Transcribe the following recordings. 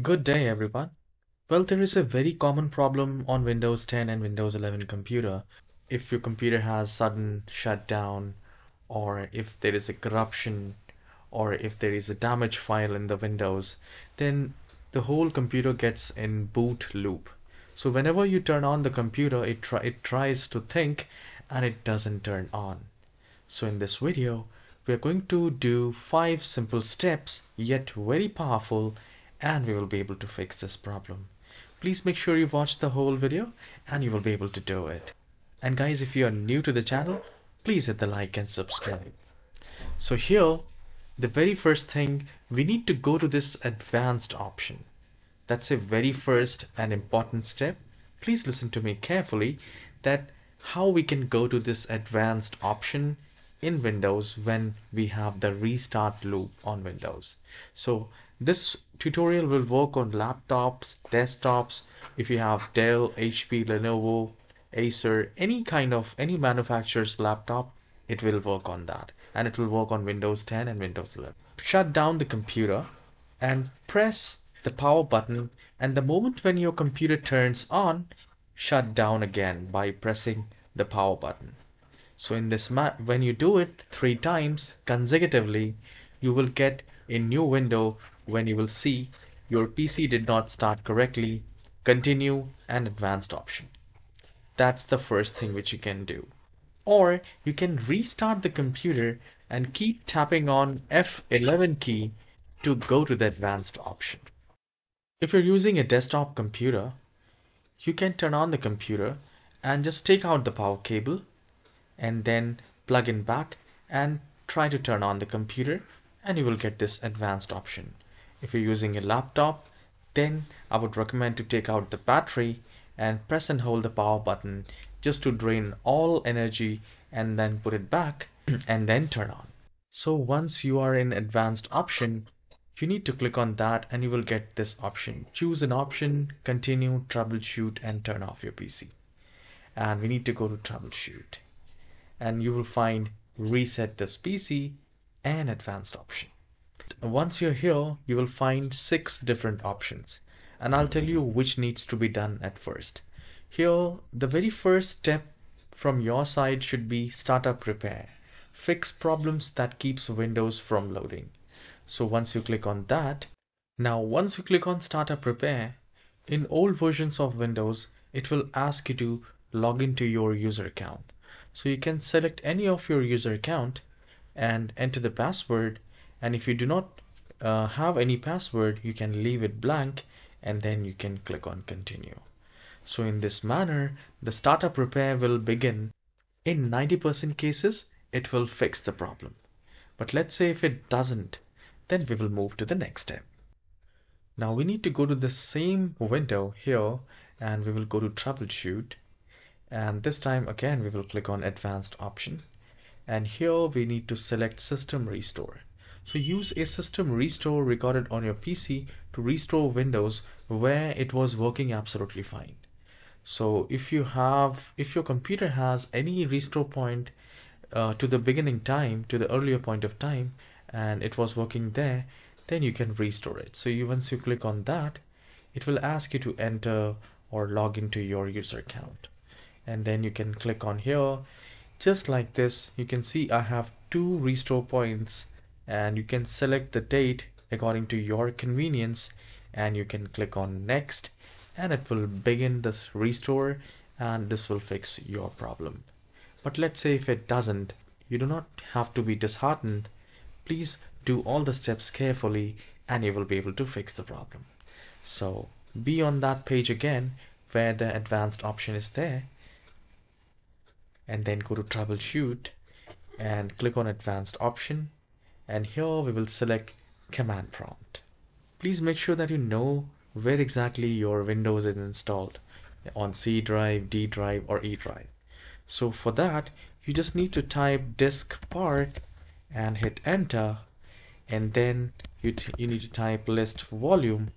Good day everyone. Well, there is a very common problem on Windows 10 and Windows 11 computer. If your computer has sudden shutdown or if there is a corruption or if there is a damage file in the Windows, then the whole computer gets in boot loop. So whenever you turn on the computer, it, try, it tries to think and it doesn't turn on. So in this video, we are going to do five simple steps yet very powerful and we will be able to fix this problem. Please make sure you watch the whole video and you will be able to do it. And guys, if you are new to the channel, please hit the like and subscribe. So here, the very first thing, we need to go to this advanced option. That's a very first and important step. Please listen to me carefully that how we can go to this advanced option in Windows when we have the restart loop on Windows. So this tutorial will work on laptops, desktops, if you have Dell, HP, Lenovo, Acer, any kind of any manufacturer's laptop, it will work on that. And it will work on Windows 10 and Windows 11. Shut down the computer and press the power button and the moment when your computer turns on, shut down again by pressing the power button. So in this map when you do it three times consecutively, you will get a new window when you will see your PC did not start correctly, continue and advanced option. That's the first thing which you can do. Or you can restart the computer and keep tapping on F11 key to go to the advanced option. If you're using a desktop computer, you can turn on the computer and just take out the power cable and then plug in back and try to turn on the computer and you will get this advanced option. If you're using a laptop, then I would recommend to take out the battery and press and hold the power button just to drain all energy and then put it back and then turn on. So once you are in advanced option, you need to click on that and you will get this option. Choose an option, continue, troubleshoot and turn off your PC. And we need to go to troubleshoot. And you will find reset this PC and advanced option. Once you're here, you will find six different options and I'll tell you which needs to be done at first. Here, the very first step from your side should be startup repair. Fix problems that keeps Windows from loading. So once you click on that, now once you click on startup repair, in old versions of Windows, it will ask you to log into your user account. So you can select any of your user account and enter the password. And if you do not uh, have any password you can leave it blank and then you can click on continue. So in this manner the startup repair will begin. In 90% cases it will fix the problem. But let's say if it doesn't then we will move to the next step. Now we need to go to the same window here and we will go to troubleshoot. And this time again we will click on advanced option and here we need to select system restore. So use a system restore recorded on your PC to restore Windows where it was working absolutely fine. So if you have if your computer has any restore point uh, to the beginning time to the earlier point of time and it was working there then you can restore it. So you once you click on that it will ask you to enter or log into your user account. And then you can click on here just like this you can see I have two restore points and you can select the date according to your convenience and you can click on next and it will begin this restore and this will fix your problem. But let's say if it doesn't you do not have to be disheartened. Please do all the steps carefully and you will be able to fix the problem. So be on that page again where the advanced option is there and then go to troubleshoot and click on advanced option. And here we will select command prompt. Please make sure that you know where exactly your Windows is installed on C drive, D drive or E drive. So for that you just need to type disk part and hit enter and then you, you need to type list volume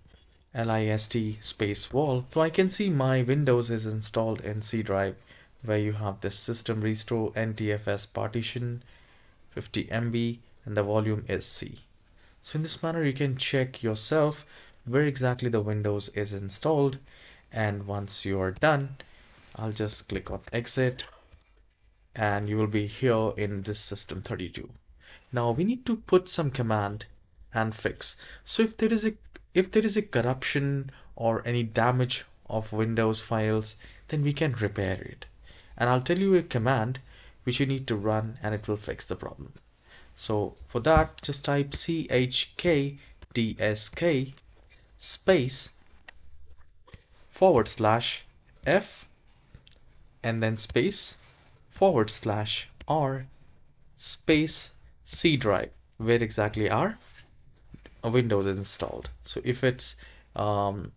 list space vol so I can see my Windows is installed in C drive where you have this system restore NTFS partition 50 MB and the volume is C. So in this manner you can check yourself where exactly the Windows is installed. And once you are done I'll just click on exit. And you will be here in this system 32 now we need to put some command and fix. So if there is a if there is a corruption or any damage of Windows files then we can repair it and I'll tell you a command which you need to run and it will fix the problem. So for that just type chkdsk space forward slash f and then space forward slash r space c drive where exactly are? Windows is installed. So if it's um,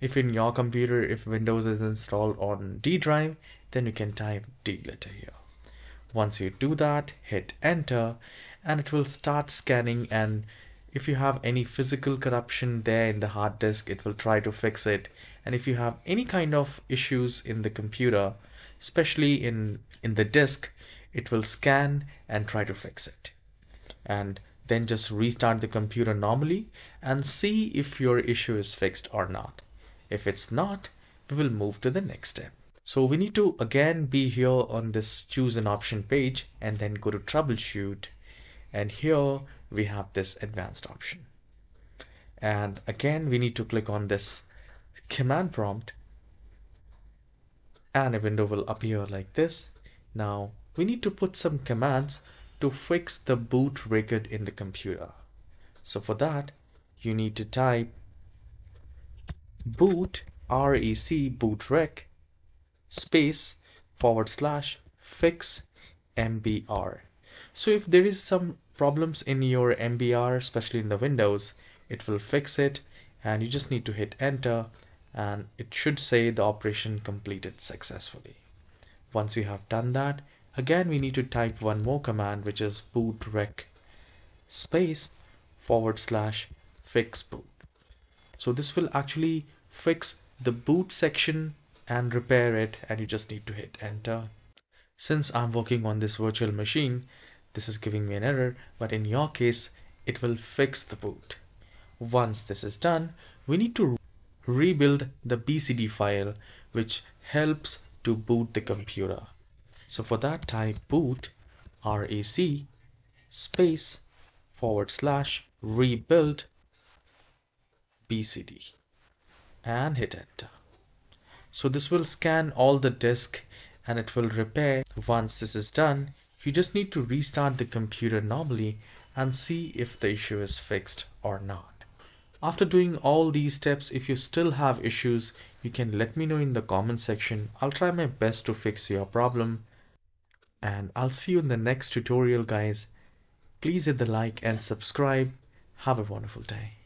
if in your computer if Windows is installed on D drive then you can type D letter here. Once you do that hit enter and it will start scanning and if you have any physical corruption there in the hard disk it will try to fix it. And if you have any kind of issues in the computer especially in in the disk it will scan and try to fix it. And then just restart the computer normally and see if your issue is fixed or not. If it's not we will move to the next step so we need to again be here on this choose an option page and then go to troubleshoot. And here we have this advanced option. And again we need to click on this command prompt. And a window will appear like this. Now we need to put some commands to fix the boot record in the computer. So for that you need to type boot rec boot rec space forward slash fix mbr so if there is some problems in your MBR, especially in the Windows, it will fix it and you just need to hit enter and it should say the operation completed successfully. Once you have done that, again we need to type one more command which is boot rec space forward slash fix boot. So this will actually fix the boot section and repair it and you just need to hit enter. Since I'm working on this virtual machine, this is giving me an error but in your case it will fix the boot. Once this is done we need to rebuild the BCD file which helps to boot the computer. So for that type boot rec space forward slash rebuild BCD and hit enter so this will scan all the disk and it will repair once this is done you just need to restart the computer normally and see if the issue is fixed or not. After doing all these steps, if you still have issues, you can let me know in the comment section. I'll try my best to fix your problem. And I'll see you in the next tutorial guys. Please hit the like and subscribe. Have a wonderful day.